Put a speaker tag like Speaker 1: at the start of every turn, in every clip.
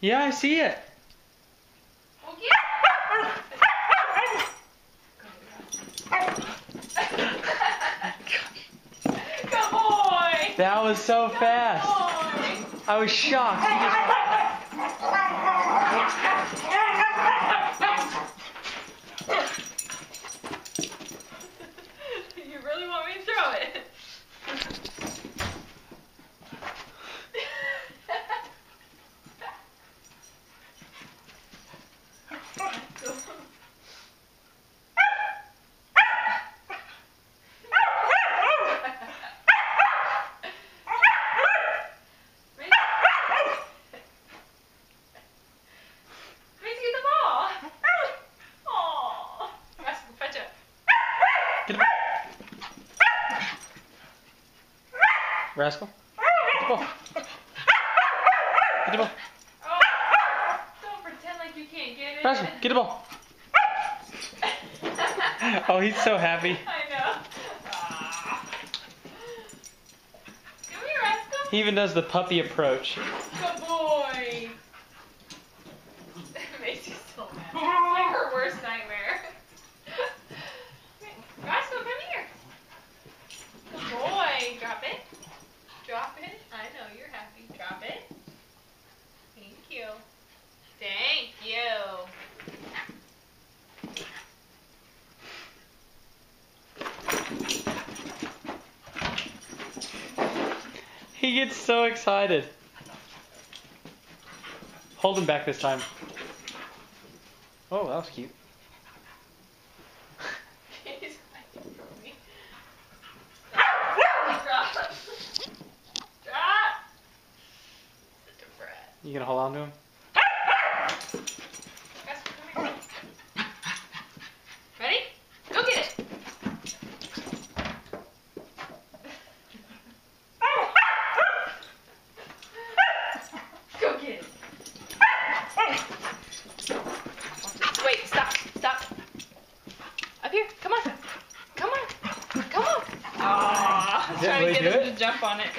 Speaker 1: Yeah, I see it.
Speaker 2: Good boy.
Speaker 1: That was so
Speaker 2: Good
Speaker 1: fast.
Speaker 2: boy.
Speaker 1: I was shocked. He just-
Speaker 2: you really want me to throw it? Macy, get the ball. Aw. Rascal, fetch it.
Speaker 1: Get the ball. Rascal. Get the ball. Get the ball.
Speaker 2: Oh, don't pretend like you can't get it.
Speaker 1: Rascal, get the ball. Oh, he's so happy.
Speaker 2: I know. Ah. Come here, Rascal.
Speaker 1: He even does the puppy approach.
Speaker 2: Good boy. Macy's still mad. It's like her worst nightmare. Rascal, come here. Good boy. Drop it. Drop it. I know you're happy. Drop it. Thank you. Thank you.
Speaker 1: He gets so excited. Hold him back this time. Oh, that was cute. You gonna hold on to him?
Speaker 2: Rascal, come here. Ready? Go get it. Go get it. Wait, stop, stop. Up here, come on. Come on. Come on. Aww.
Speaker 1: Is that
Speaker 2: Trying
Speaker 1: really
Speaker 2: to get him to jump on it.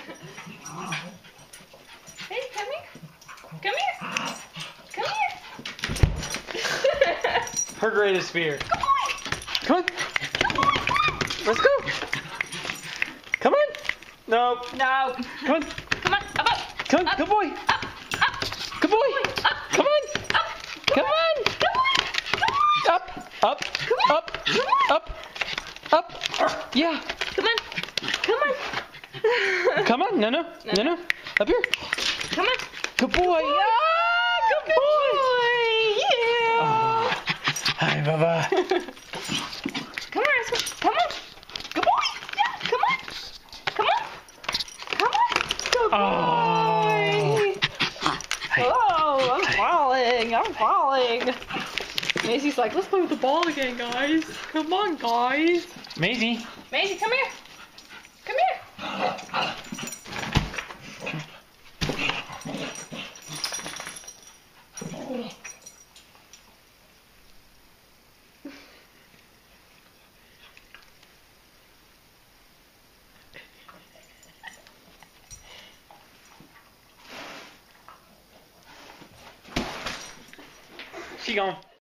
Speaker 2: Hey, come here. Come here. Come here.
Speaker 1: Her greatest fear.
Speaker 2: Good boy.
Speaker 1: Come on. Let's go. Come on. Nope.
Speaker 2: No.
Speaker 1: Come on.
Speaker 2: Come on, up, up.
Speaker 1: Come on.
Speaker 2: Up.
Speaker 1: Good boy.
Speaker 2: Up, up.
Speaker 1: Good boy.
Speaker 2: Up.
Speaker 1: Come on.
Speaker 2: Up.
Speaker 1: Come on.
Speaker 2: Good boy. Good boy.
Speaker 1: Up. Up.
Speaker 2: Come on.
Speaker 1: Up.
Speaker 2: Come on.
Speaker 1: Up. Up. Yeah.
Speaker 2: Come on. Come on.
Speaker 1: Come on. No, no. No, no. Up here.
Speaker 2: Come on.
Speaker 1: Good boy. Ah, good boy.
Speaker 2: Yeah.
Speaker 1: Oh. Hi, Baba.
Speaker 2: Come on, Rascal. Come on. Good boy. Yeah. Come on. Come on. Come on. Good boy.
Speaker 1: Hi.
Speaker 2: Oh, I'm falling. I'm falling. Maisie's like, let's play with the ball again, guys. Come on, guys.
Speaker 1: Maisie.
Speaker 2: Maisie, come here. Come here.
Speaker 1: Gone.